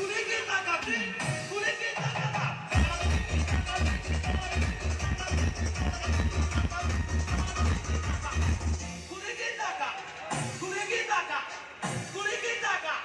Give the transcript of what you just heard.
Kurikita Conecta acá.